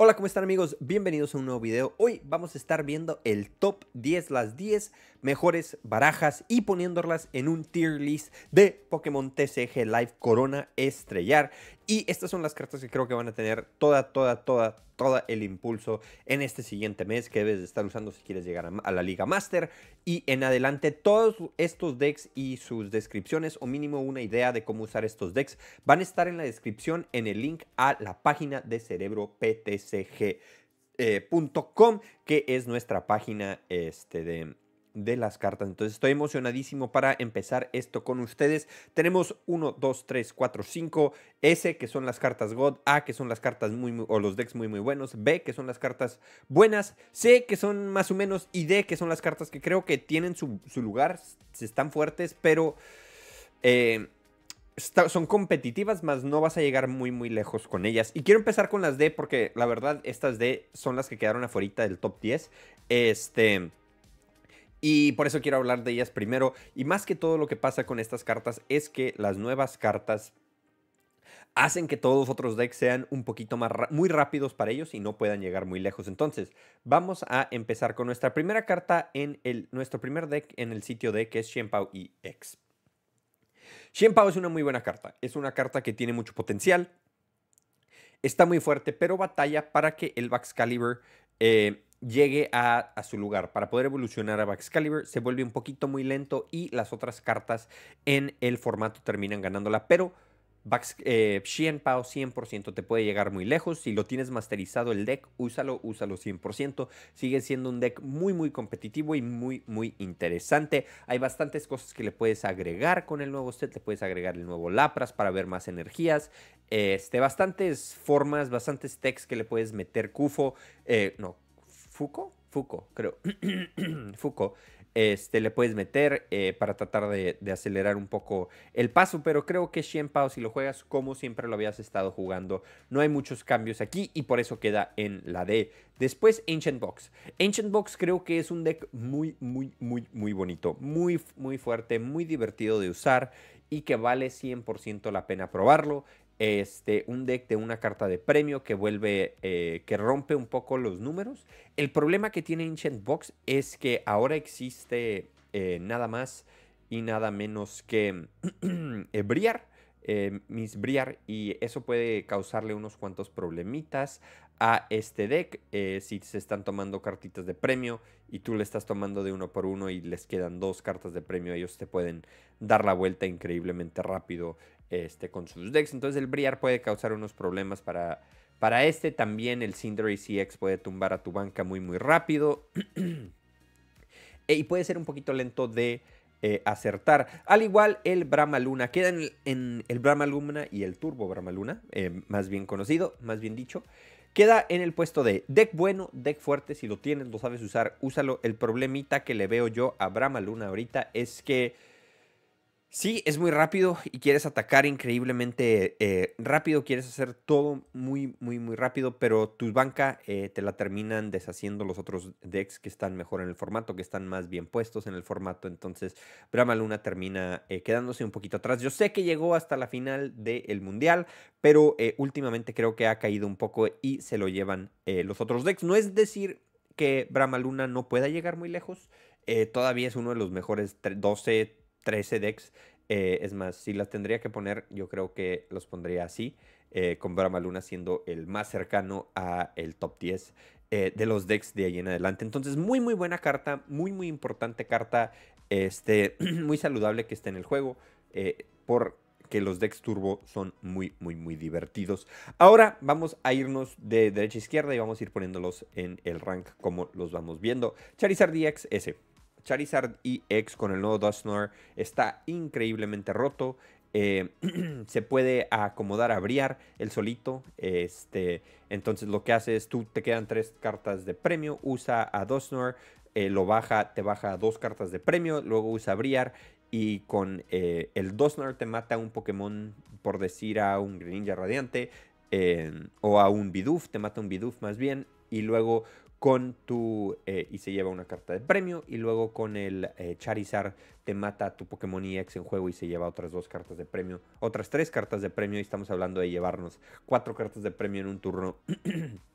Hola, ¿cómo están amigos? Bienvenidos a un nuevo video. Hoy vamos a estar viendo el top 10, las 10 mejores barajas y poniéndolas en un tier list de Pokémon TCG Live Corona Estrellar. Y estas son las cartas que creo que van a tener toda, toda, toda, toda el impulso en este siguiente mes que debes de estar usando si quieres llegar a, la Liga Master. Y en adelante todos estos decks y sus descripciones o mínimo una idea de cómo usar estos decks van a estar en la descripción en el link a la página de Cerebro. Eh, que es nuestra página este, de, de las cartas. Entonces estoy emocionadísimo para empezar esto con ustedes. Tenemos 1, 2, 3, 4, 5. S, que son las cartas God. A, que son las cartas muy, o los decks muy, muy buenos. B, que son las cartas buenas. C, que son más o menos. Y D, que son las cartas que creo que tienen su, lugar. Están fuertes, pero... Eh, son competitivas, más no vas a llegar muy, muy lejos con ellas. Y quiero empezar con las D, porque la verdad, estas D son las que quedaron afuera del top 10. Este. Y por eso quiero hablar de ellas primero. Y más que todo lo que pasa con estas cartas es que las nuevas cartas hacen que todos los otros decks sean un poquito más muy rápidos para ellos y no puedan llegar muy lejos. Entonces, vamos a empezar con nuestra primera carta en el, nuestro primer deck en el sitio de que es Shenpao EX. Shenpao es una muy buena carta. Es una carta que tiene mucho potencial. Está muy fuerte, pero batalla para que el Baxcalibur eh, llegue a, su lugar. Para poder evolucionar a Baxcalibur se vuelve un poquito muy lento y las otras cartas en el formato terminan ganándola. Pero Bax, eh, 100% te puede llegar muy lejos. Si lo tienes masterizado el deck, úsalo, úsalo 100%. Sigue siendo un deck muy, muy competitivo y muy, muy interesante. Hay bastantes cosas que le puedes agregar con el nuevo set. Le puedes agregar el nuevo Lapras para ver más energías. Este, bastantes formas, bastantes decks que le puedes meter Kufo. Eh, no, Fuco, Fuco, creo. Fuco. Este, le puedes meter eh, para tratar de, acelerar un poco el paso, pero creo que Pao, si lo juegas como siempre lo habías estado jugando, no hay muchos cambios aquí y por eso queda en la D. Después Ancient Box. Ancient Box creo que es un deck muy, muy, muy, muy bonito, muy, muy fuerte, muy divertido de usar y que vale 100% la pena probarlo este, un deck de una carta de premio que vuelve, eh, que rompe un poco los números. El problema que tiene Ancient Box es que ahora existe eh, nada más y nada menos que eh, Briar, Miss Briar, y eso puede causarle unos cuantos problemitas a este deck si se están tomando cartitas de premio y tú le estás tomando de uno por uno y les quedan dos cartas de premio, ellos te pueden dar la vuelta increíblemente rápido este, con sus decks. Entonces el Briar puede causar unos problemas para, para este. También el Cinderace CX puede tumbar a tu banca muy muy rápido. E, y puede ser un poquito lento de eh, acertar. Al igual el Brahma Luna. Queda en, el Brahma Luna y el Turbo Brahma Luna. Eh, más bien conocido, más bien dicho. Queda en el puesto de deck bueno, deck fuerte. Si lo tienes, lo sabes usar, úsalo. El problemita que le veo yo a Brahma Luna ahorita es que Sí, es muy rápido y quieres atacar increíblemente eh, rápido, quieres hacer todo muy, muy, muy rápido, pero tu banca eh, te la terminan deshaciendo los otros decks que están mejor en el formato, que están más bien puestos en el formato. Entonces, Brahma Luna termina eh, quedándose un poquito atrás. Yo sé que llegó hasta la final del Mundial, pero últimamente creo que ha caído un poco y se lo llevan los otros decks. No es decir que Brahma Luna no pueda llegar muy lejos, todavía es uno de los mejores 12 13 decks. Eh, es más, si las tendría que poner, yo creo que los pondría así, eh, con Brahma Luna siendo el más cercano a el top 10 eh, de los decks de ahí en adelante. Entonces, muy, muy buena carta, muy, muy importante carta, este, muy saludable que esté en el juego, porque los decks turbo son muy, muy, muy divertidos. Ahora vamos a irnos de derecha a izquierda y vamos a ir poniéndolos en el rank como los vamos viendo. Charizard DX, ese Charizard EX con el nuevo Dusknoir está increíblemente roto. Eh, se puede acomodar a brillar el solito. Este, entonces lo que hace es tú te quedan tres cartas de premio, usa a Dusknoir, eh, lo baja, te baja dos cartas de premio, luego usa brillar y con eh, el Dusknoir te mata un Pokémon, por decir a un Greninja Radiante o a un Bidoof, te mata un Bidoof más bien y luego con tu... Eh, y se lleva una carta de premio. Y luego con el eh, Charizard te mata tu Pokémon EX en juego y se lleva otras dos cartas de premio. Otras tres cartas de premio. Y estamos hablando de llevarnos cuatro cartas de premio en un turno.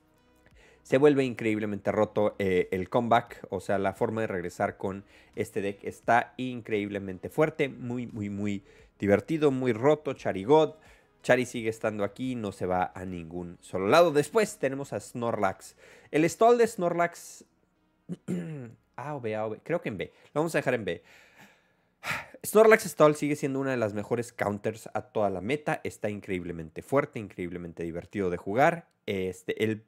se vuelve increíblemente roto eh, el comeback, o sea, la forma de regresar con este deck está increíblemente fuerte, muy, muy, muy divertido, muy roto, Charigot. Chari sigue estando aquí, no se va a ningún solo lado. Después tenemos a Snorlax. El stall de Snorlax... a o B, A o B. Creo que en B. Lo vamos a dejar en B. Snorlax Stall sigue siendo una de las mejores counters a toda la meta. Está increíblemente fuerte, increíblemente divertido de jugar. Este, el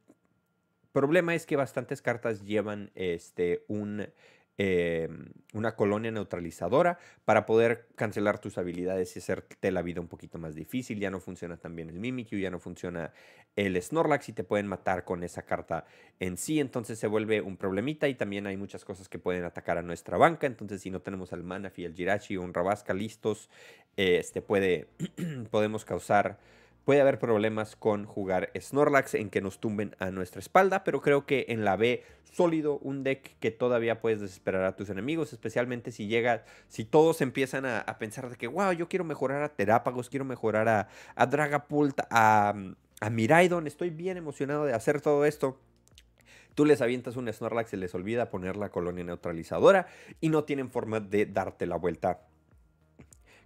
problema es que bastantes cartas llevan este, un Em, una colonia neutralizadora para poder cancelar tus habilidades y hacerte la vida un poquito más difícil. Ya no funciona también el Mimikyu, ya no funciona el Snorlax y te pueden matar con esa carta en sí. Entonces se vuelve un problemita y también hay muchas cosas que pueden atacar a nuestra banca. Entonces si no tenemos al Manafi, el Jirachi o un Rabasca listos, este puede, podemos causar Puede haber problemas con jugar Snorlax en que nos tumben a nuestra espalda, pero creo que en la B sólido, un deck que todavía puedes desesperar a tus enemigos, especialmente si llega, si todos empiezan a, pensar de que, wow, yo quiero mejorar a Terápagos, quiero mejorar a, a Dragapult, a, a Miraidon, estoy bien emocionado de hacer todo esto. Tú les avientas un Snorlax, se les olvida poner la colonia neutralizadora y no tienen forma de darte la vuelta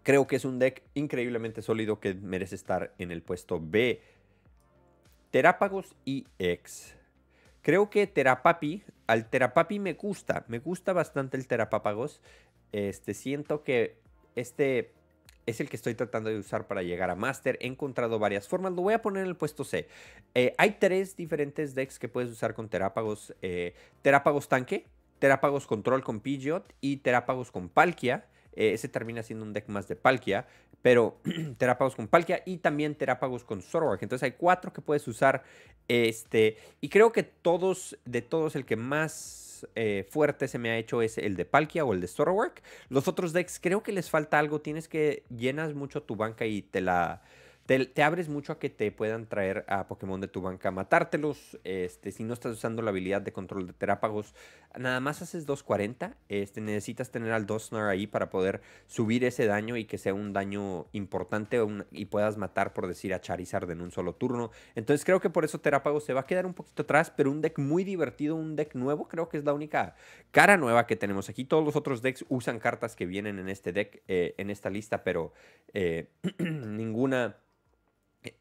Creo que es un deck increíblemente sólido que merece estar en el puesto B. Terápagos y X. Creo que Terapapi, al Terapapi me gusta, me gusta bastante el Terapápagos. Este, siento que este es el que estoy tratando de usar para llegar a Master. He encontrado varias formas. Lo voy a poner en el puesto C. Eh, hay tres diferentes decks que puedes usar con Terápagos. Eh, terápagos Tanque, Terápagos Control con Pidgeot y Terápagos con Palkia. Eh, ese termina siendo un deck más de Palkia, pero Terápagos con Palkia y también Terápagos con Zoroark. Entonces hay cuatro que puedes usar. Este, y creo que todos, de todos, el que más eh, fuerte se me ha hecho es el de Palkia o el de Zoroark. Los otros decks creo que les falta algo. Tienes que llenas mucho tu banca y te la te, abres mucho a que te puedan traer a Pokémon de tu banca, matártelos. Este, si no estás usando la habilidad de control de terápagos, nada más haces 240. Este, necesitas tener al Dosnar ahí para poder subir ese daño y que sea un daño importante y puedas matar, por decir, a Charizard en un solo turno. Entonces creo que por eso Terápagos se va a quedar un poquito atrás, pero un deck muy divertido, un deck nuevo. Creo que es la única cara nueva que tenemos aquí. Todos los otros decks usan cartas que vienen en este deck, eh, en esta lista, pero eh, ninguna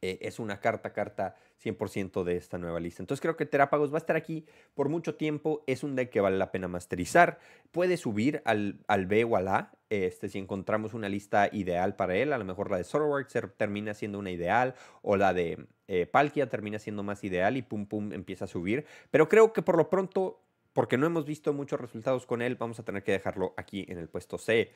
es una carta, carta 100% de esta nueva lista. Entonces creo que Terápagos va a estar aquí por mucho tiempo. Es un deck que vale la pena masterizar. Puede subir al, al B o al A. Este, si encontramos una lista ideal para él, a lo mejor la de Swordworks termina siendo una ideal o la de eh, Palkia termina siendo más ideal y pum pum empieza a subir. Pero creo que por lo pronto, porque no hemos visto muchos resultados con él, vamos a tener que dejarlo aquí en el puesto C.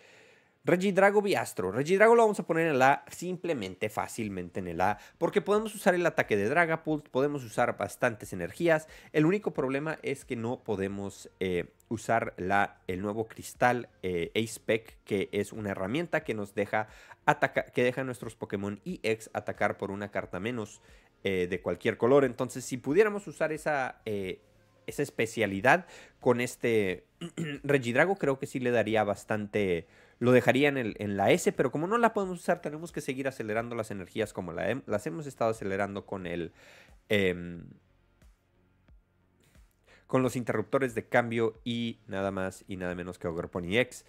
Regidrago Biastro. Regidrago lo vamos a poner en el A, simplemente, fácilmente en el A, porque podemos usar el ataque de Dragapult, podemos usar bastantes energías. El único problema es que no podemos eh, usar la, el nuevo cristal eh, que es una herramienta que nos deja atacar, que deja a nuestros Pokémon EX atacar por una carta menos eh, de cualquier color. Entonces, si pudiéramos usar esa, esa especialidad con este Regidrago, creo que sí le daría bastante lo dejaría en, la S, pero como no la podemos usar, tenemos que seguir acelerando las energías como las hemos estado acelerando con el... Em, con los interruptores de cambio y nada más y nada menos que Pony X.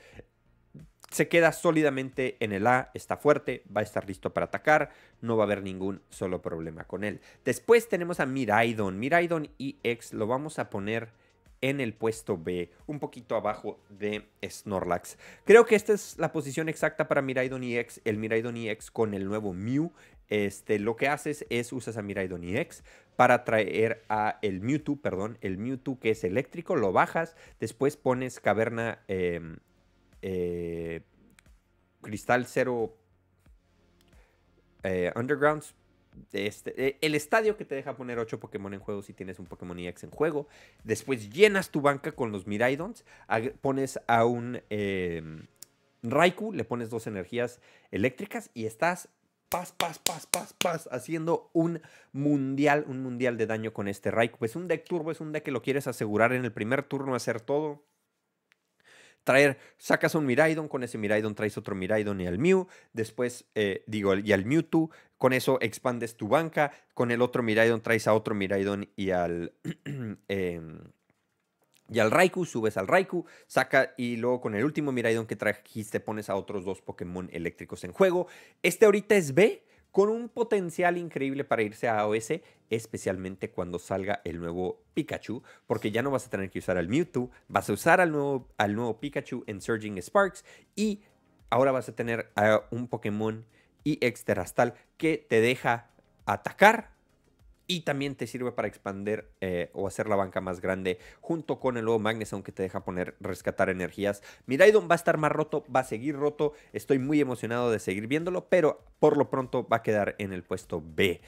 Se queda sólidamente en el A, está fuerte, va a estar listo para atacar, no va a haber ningún solo problema con él. Después tenemos a Miraidon. Miraidon EX lo vamos a poner en el puesto B, un poquito abajo de Snorlax. Creo que esta es la posición exacta para Miraidon EX, el Miraidon EX con el nuevo Mew. Este, lo que haces es usas a Miraidon EX para traer a el Mewtwo, perdón, el Mewtwo que es eléctrico, lo bajas, después pones caverna em, eh, cristal cero eh, undergrounds este, eh, el estadio que te deja poner 8 Pokémon en juego si tienes un Pokémon EX en juego. Después llenas tu banca con los Miraidons. Pones a un em, Raikou, le pones dos energías eléctricas y estás paz, paz, paz, paz, paz, haciendo un mundial, un mundial de daño con este Raikou. Pues un deck turbo es un deck que lo quieres asegurar en el primer turno hacer todo traer, sacas un Miraidon, con ese Miraidon traes otro Miraidon y al Mew, después, eh, digo, y al Mewtwo, con eso expandes tu banca, con el otro Miraidon traes a otro Miraidon y al... Em, y al Raikou, subes al Raikou, saca y luego con el último Miraidon que trajiste pones a otros dos Pokémon eléctricos en juego. Este ahorita es B, con un potencial increíble para irse a OS, especialmente cuando salga el nuevo Pikachu, porque ya no vas a tener que usar al Mewtwo, vas a usar al nuevo, al nuevo Pikachu en Surging Sparks y ahora vas a tener un Pokémon EX Terastal que te deja atacar y también te sirve para expandir eh, o hacer la banca más grande junto con el nuevo Magneson que te deja poner rescatar energías. Miraidon va a estar más roto, va a seguir roto. Estoy muy emocionado de seguir viéndolo, pero por lo pronto va a quedar en el puesto B.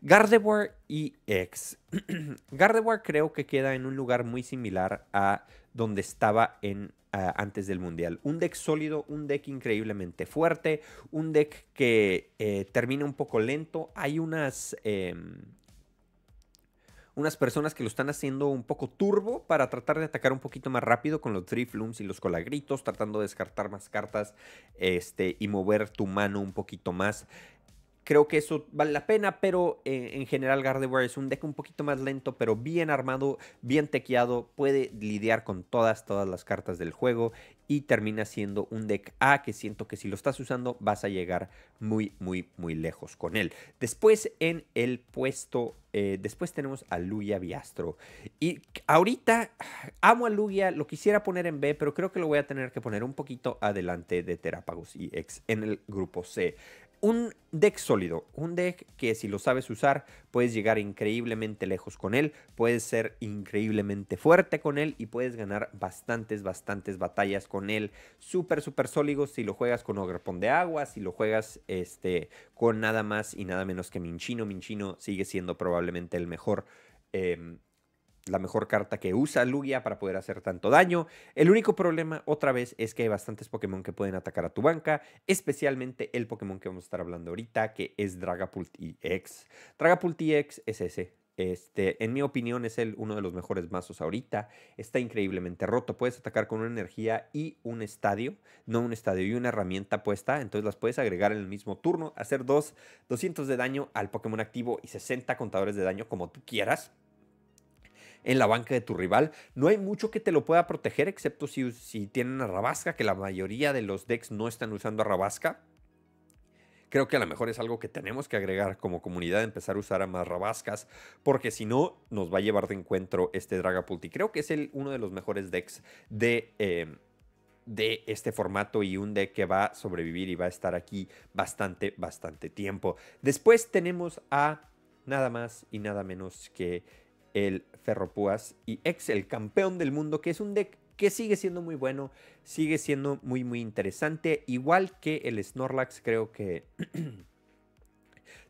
Gardevoir EX. Gardevoir creo que queda en un lugar muy similar a donde estaba en antes del mundial. Un deck sólido, un deck increíblemente fuerte, un deck que eh, termina un poco lento. Hay unas em, unas personas que lo están haciendo un poco turbo para tratar de atacar un poquito más rápido con los Driflums y los colagritos, tratando de descartar más cartas este, y mover tu mano un poquito más. Creo que eso vale la pena, pero eh, en general Gardevoir es un deck un poquito más lento, pero bien armado, bien tequeado, puede lidiar con todas, todas las cartas del juego y termina siendo un deck A que siento que si lo estás usando vas a llegar muy, muy, muy lejos con él. Después en el puesto, eh, después tenemos a Lugia Biastro. Y ahorita amo a Lugia, lo quisiera poner en B, pero creo que lo voy a tener que poner un poquito adelante de Terapagos y X en el grupo C un deck sólido, un deck que si lo sabes usar puedes llegar increíblemente lejos con él, puedes ser increíblemente fuerte con él y puedes ganar bastantes, bastantes batallas con él. Súper, súper sólido si lo juegas con Ogrepon de agua, si lo juegas este, con nada más y nada menos que Minchino. Minchino sigue siendo probablemente el mejor em, la mejor carta que usa Lugia para poder hacer tanto daño. El único problema, otra vez, es que hay bastantes Pokémon que pueden atacar a tu banca, especialmente el Pokémon que vamos a estar hablando ahorita, que es Dragapult EX. Dragapult EX es ese. Este, en mi opinión, es el, uno de los mejores mazos ahorita. Está increíblemente roto. Puedes atacar con una energía y un estadio. No un estadio y una herramienta puesta. Entonces las puedes agregar en el mismo turno. Hacer dos, 200 de daño al Pokémon activo y 60 contadores de daño como tú quieras en la banca de tu rival. No hay mucho que te lo pueda proteger, excepto si, tienen a Rabasca, que la mayoría de los decks no están usando a Rabasca. Creo que a lo mejor es algo que tenemos que agregar como comunidad, empezar a usar a más rabascas, porque si no, nos va a llevar de encuentro este Dragapult. Y creo que es el, uno de los mejores decks de, em, de este formato y un deck que va a sobrevivir y va a estar aquí bastante, bastante tiempo. Después tenemos a nada más y nada menos que el Ferropúas y ex el campeón del mundo, que es un deck que sigue siendo muy bueno, sigue siendo muy muy interesante, igual que el Snorlax creo que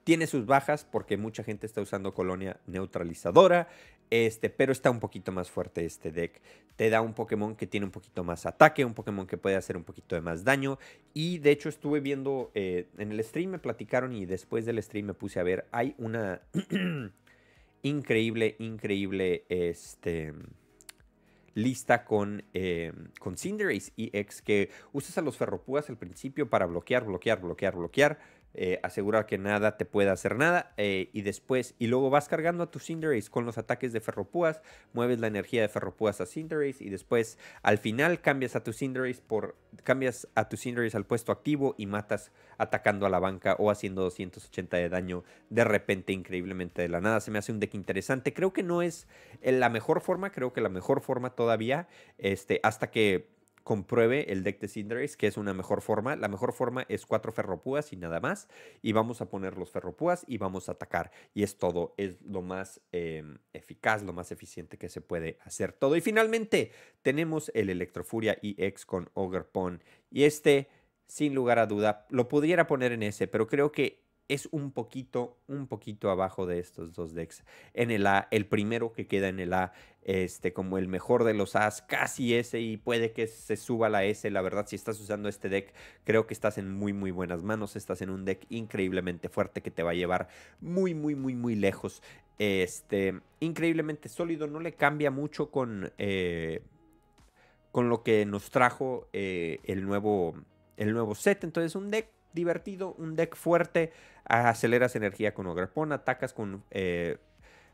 tiene sus bajas porque mucha gente está usando colonia neutralizadora, este, pero está un poquito más fuerte este deck. Te da un Pokémon que tiene un poquito más ataque, un Pokémon que puede hacer un poquito de más daño. Y de hecho estuve viendo eh, en el stream, me platicaron y después del stream me puse a ver, hay una increíble, increíble este, lista con, eh, con Cinderace EX que usas a los ferropúas al principio para bloquear, bloquear, bloquear, bloquear eh, asegurar que nada te pueda hacer nada eh, y después y luego vas cargando a tu Cinderace con los ataques de Ferropúas, mueves la energía de Ferropúas a Cinderace y después al final cambias a tu Cinderace por cambias a tu Cinderace al puesto activo y matas atacando a la banca o haciendo 280 de daño de repente increíblemente de la nada. Se me hace un deck interesante. Creo que no es la mejor forma, creo que la mejor forma todavía este hasta que compruebe el deck de Cinderace, que es una mejor forma. La mejor forma es cuatro ferropúas y nada más. Y vamos a poner los ferropúas y vamos a atacar. Y es todo, es lo más em, eficaz, lo más eficiente que se puede hacer todo. Y finalmente tenemos el Electrofuria EX con Pond Y este, sin lugar a duda, lo pudiera poner en ese, pero creo que es un poquito, un poquito abajo de estos dos decks. En el A, el primero que queda en el A, este, como el mejor de los As, casi ese, y puede que se suba la S. La verdad, si estás usando este deck, creo que estás en muy, muy buenas manos. Estás en un deck increíblemente fuerte que te va a llevar muy, muy, muy, muy lejos. Este, increíblemente sólido, no le cambia mucho con. Eh, con lo que nos trajo eh, el, nuevo, el nuevo set. Entonces un deck divertido, un deck fuerte, aceleras energía con Ogrepon, atacas con eh,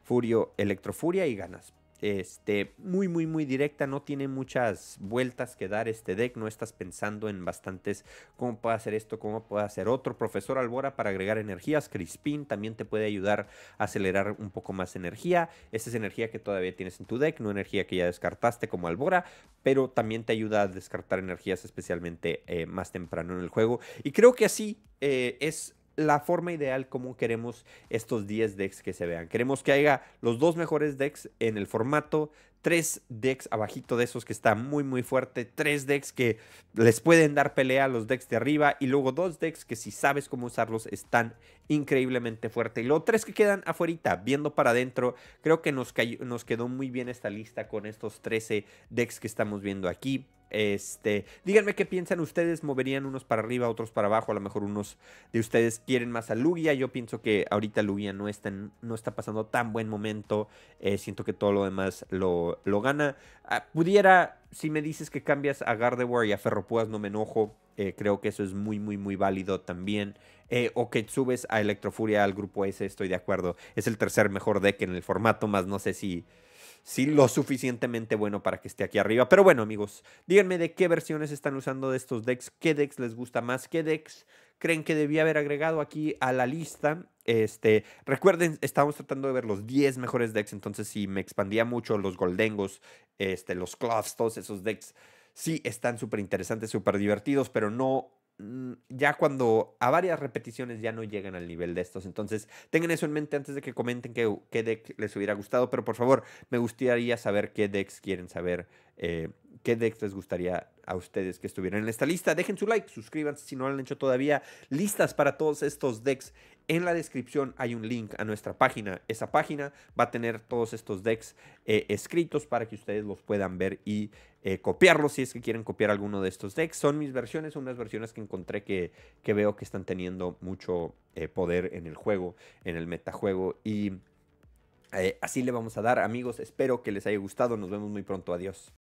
Furio, Electrofuria y ganas. Este, muy, muy, muy directa, no tiene muchas vueltas que dar este deck, no estás pensando en bastantes cómo puede hacer esto, cómo puede hacer otro. Profesor Albora para agregar energías, Crispin también te puede ayudar a acelerar un poco más energía. Esta es energía que todavía tienes en tu deck, no energía que ya descartaste como Albora, pero también te ayuda a descartar energías especialmente eh, más temprano en el juego. Y creo que así eh, es la forma ideal como queremos estos 10 decks que se vean. Queremos que haya los dos mejores decks en el formato, tres decks abajito de esos que está muy muy fuerte, tres decks que les pueden dar pelea a los decks de arriba y luego dos decks que si sabes cómo usarlos están increíblemente fuertes. Y luego tres que quedan afuera, viendo para adentro. Creo que nos, nos quedó muy bien esta lista con estos 13 decks que estamos viendo aquí. Este, díganme qué piensan ustedes, moverían unos para arriba, otros para abajo, a lo mejor unos de ustedes quieren más a Lugia, yo pienso que ahorita Lugia no está, no está pasando tan buen momento, eh, siento que todo lo demás lo, lo gana. Ah, pudiera, si me dices que cambias a Gardevoir y a Ferropúas no me enojo, eh, creo que eso es muy, muy, muy válido también. Eh, o que subes a Electrofuria al grupo S, estoy de acuerdo, es el tercer mejor deck en el formato, más no sé si sí lo suficientemente bueno para que esté aquí arriba. Pero bueno, amigos, díganme de qué versiones están usando de estos decks, qué decks les gusta más, qué decks creen que debía haber agregado aquí a la lista. Este, recuerden, estamos tratando de ver los 10 mejores decks, entonces si me expandía mucho los Goldengos, este, los Cloths, todos esos decks, sí están súper interesantes, súper divertidos, pero no ya cuando a varias repeticiones ya no llegan al nivel de estos. Entonces, tengan eso en mente antes de que comenten qué, qué deck les hubiera gustado. Pero por favor, me gustaría saber qué decks quieren saber, eh, qué decks les gustaría a ustedes que estuvieran en esta lista. Dejen su like, suscríbanse si no lo han hecho todavía. Listas para todos estos decks. En la descripción hay un link a nuestra página. Esa página va a tener todos estos decks eh, escritos para que ustedes los puedan ver y eh, copiarlos si es que quieren copiar alguno de estos decks. Son mis versiones, unas versiones que encontré que, que veo que están teniendo mucho eh, poder en el juego, en el metajuego. Y así le vamos a dar, amigos. Espero que les haya gustado. Nos vemos muy pronto. Adiós.